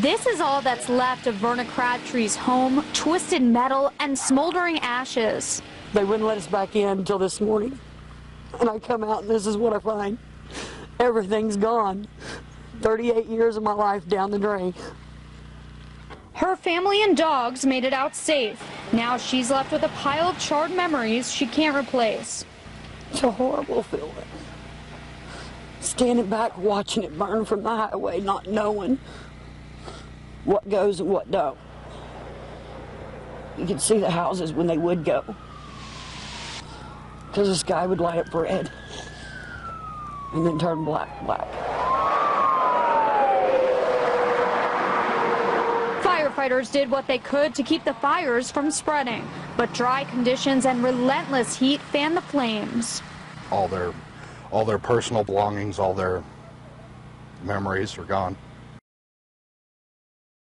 This is all that's left of Verna Crabtree's home, twisted metal and smoldering ashes. They wouldn't let us back in until this morning. And I come out and this is what I find. Everything's gone. 38 years of my life down the drain. Her family and dogs made it out safe. Now she's left with a pile of charred memories she can't replace. It's a horrible feeling. Standing back watching it burn from the highway, not knowing what goes and what don't. You could see the houses when they would go. Because the sky would light up red and then turn black, black. Firefighters did what they could to keep the fires from spreading, but dry conditions and relentless heat fanned the flames. All their, all their personal belongings, all their memories are gone.